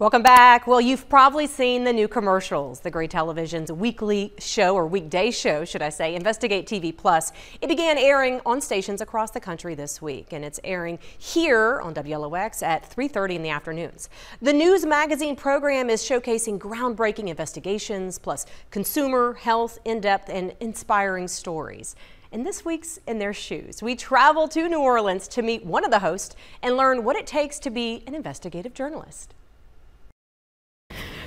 Welcome back. Well, you've probably seen the new commercials, the Gray Television's weekly show or weekday show, should I say, Investigate TV Plus. It began airing on stations across the country this week, and it's airing here on WLOX at 3:30 in the afternoons. The news magazine program is showcasing groundbreaking investigations plus consumer health, in-depth and inspiring stories. And this week's In Their Shoes, we travel to New Orleans to meet one of the hosts and learn what it takes to be an investigative journalist.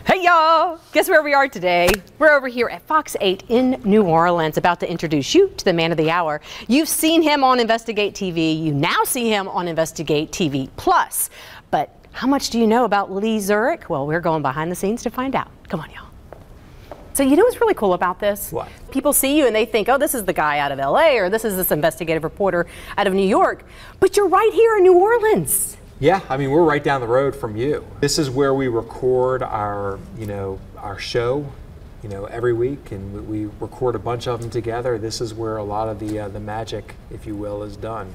Hey y'all! Guess where we are today? We're over here at Fox 8 in New Orleans, about to introduce you to the man of the hour. You've seen him on Investigate TV. You now see him on Investigate TV Plus. But how much do you know about Lee Zurik? Well, we're going behind the scenes to find out. Come on, y'all. So you know what's really cool about this? What? People see you and they think, oh, this is the guy out of LA or this is this investigative reporter out of New York. But you're right here in New Orleans. Yeah, I mean we're right down the road from you. This is where we record our, you know, our show, you know, every week, and we record a bunch of them together. This is where a lot of the uh, the magic, if you will, is done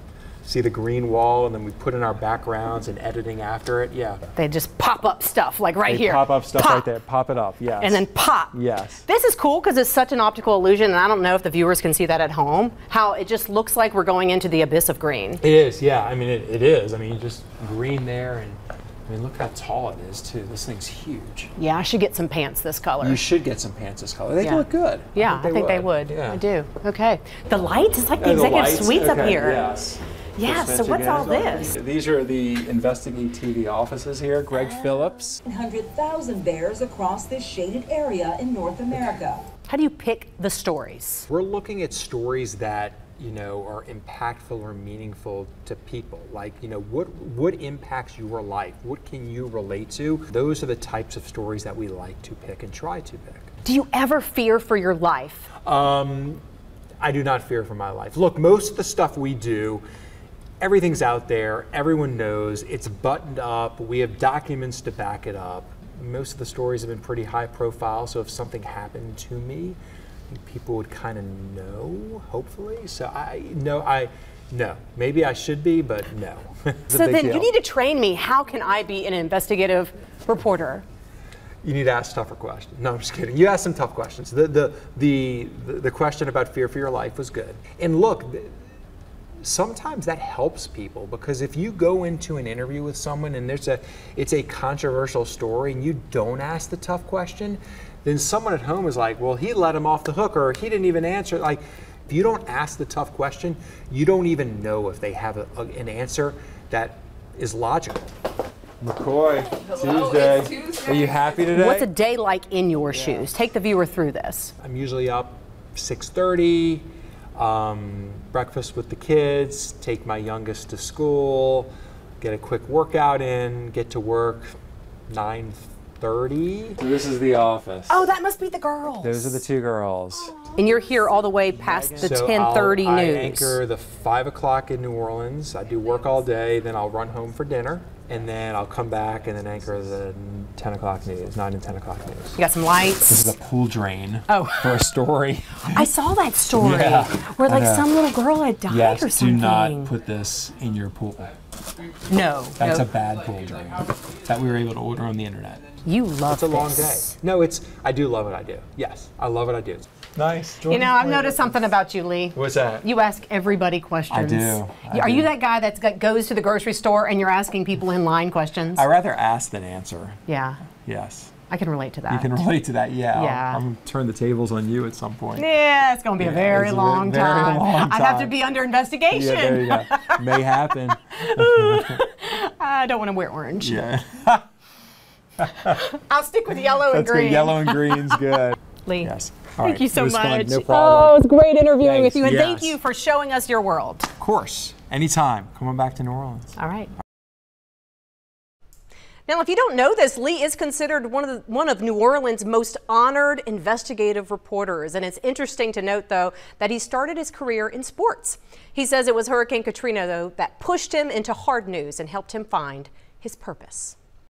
see the green wall and then we put in our backgrounds and editing after it. Yeah. They just pop up stuff like right they here. Pop up stuff pop. right there. Pop it up. Yes. And then pop. Yes. This is cool because it's such an optical illusion, and I don't know if the viewers can see that at home. How it just looks like we're going into the abyss of green. It is. Yeah. I mean, it, it is. I mean, just green there and. I mean, look how tall it is, too. This thing's huge. Yeah, I should get some pants this color. You should get some pants this color. They yeah. look good. Yeah, I think they would. I, think they would. Yeah. I do. Okay. The lights, it's like the executive the suites okay. up here. Yes. Yeah, so what's all this? These are the Investigate TV offices here. Greg Phillips. 100,000 bears across this shaded area in North America. How do you pick the stories? We're looking at stories that you know are impactful or meaningful to people like you know what what impacts your life what can you relate to those are the types of stories that we like to pick and try to pick do you ever fear for your life um, i do not fear for my life look most of the stuff we do everything's out there, everyone knows, it's buttoned up, we have documents to back it up. Most of the stories have been pretty high profile, so if something happened to me, people would kind of know, hopefully. So I no, I no. Maybe I should be, but no. so then deal. you need to train me. How can I be an investigative reporter? You need to ask tougher questions. No, I'm just kidding. You asked some tough questions. The the the the question about fear for your life was good. And look, sometimes that helps people because if you go into an interview with someone and there's a it's a controversial story and you don't ask the tough question then someone at home is like well he let him off the hook or he didn't even answer like if you don't ask the tough question you don't even know if they have a, a, an answer that is logical McCoy, Tuesday. Tuesday. Are you happy today? What's a day like in your yeah. shoes? Take the viewer through this. I'm usually up 6:30 um, breakfast with the kids, take my youngest to school, get a quick workout in, get to work 9.30. So this is the office. Oh, that must be the girls. Those are the two girls. And you're here all the way past the so 10:30 news. I anchor the five o'clock in New Orleans. I do work all day, then I'll run home for dinner and then I'll come back and then anchor the 10 o'clock news, 9 and 10 o'clock news. You got some lights. This is a pool drain oh. for a story. I saw that story yeah, where like some little girl had died yes, or something. do not put this in your pool. No. That's no. a bad pool drain that we were able to order on the internet. You love It's a this. long day. No, it's, I do love what I do. Yes, I love what I do. Nice. you know, I've noticed something about you, Lee. What's that? You ask everybody questions. I do. I Are do. you that guy that goes to the grocery store and you're asking people in line questions? I rather ask than answer. Yeah. Yes. I can relate to that. You can relate to that, yeah. Yeah. I'm, I'm gonna turn the tables on you at some point. Yeah, it's gonna be yeah, a very long very, time. Very long time. I'd have to be under investigation. Yeah, there you go. May happen. I don't want to wear orange. Yeah. I'll stick with yellow and That's green. Good. Yellow and green's good. Lee. Yes. All thank right. you so much. Fun. No problem. Oh, it's great interviewing Thanks. with you, and yes. thank you for showing us your world. Of course. Anytime. Come on back to New Orleans. All right. Now, if you don't know this, Lee is considered one of, the, one of New Orleans' most honored investigative reporters. And it's interesting to note, though, that he started his career in sports. He says it was Hurricane Katrina, though, that pushed him into hard news and helped him find his purpose.